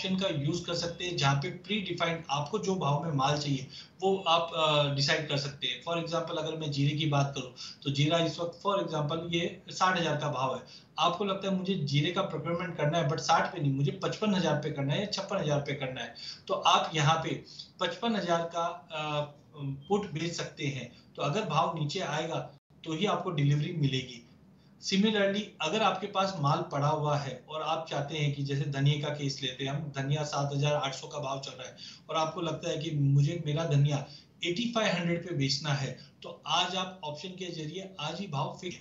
Option का use कर सकते हैं, जहाँ पे प्री डिफाइंड आपको जो भाव में माल चाहिए, वो आप डिसाइड कर सकते हैं। फॉर एग्जांपल अगर मैं जीरे की बात करूँ तो जीरा इस वक्त फॉर एग्जांपल ये साठ हज़ार का भाव है। आपको लगता है मुझे जीरे का प्रोक्योरमेंट करना है बट साठ पे नहीं, मुझे पचपन हज़ार पे करना है या छप्पन हज़ार पे करना है तो आप यहाँ पे पचपन हज़ार का पुट भेज सकते हैं। तो अगर भाव नीचे आएगा तो ही आपको डिलीवरी मिलेगी। सिमिलरली अगर आपके पास माल पड़ा हुआ है और आप चाहते हैं कि जैसे धनिया का केस लेते हैं हम धनिया सात हज़ार आठ सौ का भाव चल रहा है और आपको लगता है कि मुझे मेरा धनिया 8500 पे बेचना है तो आज आप ऑप्शन के ज़रिए आज ही भाव फिक्स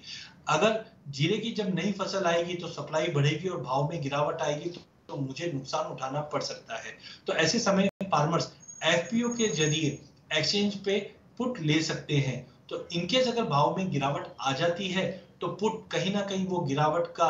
अगर जीरे की जब नई फ़सल आएगी तो सप्लाई बढ़ेगी और भाव में गिरावट आएगी तो, तो मुझे नुकसान उठाना पड़ सकता है। तो ऐसे समय फार्मर्स एफपीओ के ज़रिए एक्सचेंज पे पुट ले सकते हैं। तो इनकेस अगर भाव में गिरावट आ जाती है तो पुट कहीं ना कहीं वो गिरावट का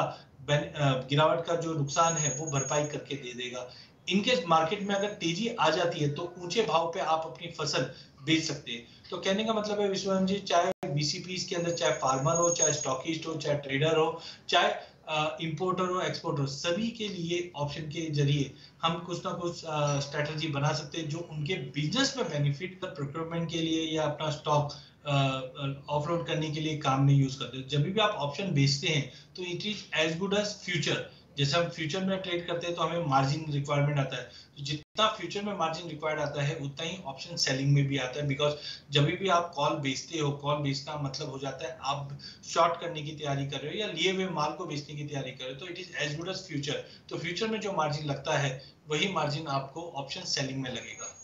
गिरावट का जो नुकसान है, वो भरपाई करके दे देगा। इनकेस मार्केट में अगर तेज़ी आ जाती है तो ऊँचे भाव पे आप अपनी फ़सल बेच सकते हैं। तो कहने का मतलब है, विश्वनाथ जी, चाहे बीसीपी के अंदर, चाहे फार्मर हो, चाहे स्टॉकिस्ट हो, चाहे ट्रेडर हो, चाहे इंपोर्टर हो एक्सपोर्टर हो, सभी के लिए ऑप्शन के ज़रिए हम कुछ ना कुछ स्ट्रेटजी बना सकते हैं, जो उनके बिज़नेस में बेनिफिट प्रोक्योरमेंट के लिए या अपना स्टॉक ऑफलोड करने के लिए काम में यूज़ करते। हैं जब भी आप ऑप्शन बेचते हैं तो it is as good as future जैसे हम फ्यूचर में ट्रेड करते हैं तो हमें मार्जिन रिक्वायरमेंट आता है। तो जितना फ्यूचर में मार्जिन रिक्वायर्ड आता है, उतना ही ऑप्शन सेलिंग में भी आता है। बिकॉज़ जब भी आप कॉल बेचते हो कॉल बेचना मतलब हो जाता है, आप शॉर्ट करने की तैयारी कर रहे हो या लिए हुए माल को बेचने की तैयारी कर रहे हो तो it is as good as future तो फ्यूचर में जो मार्जिन लगता है, वही मार्जिन आपको ऑप्शन सेलिंग में लगेगा।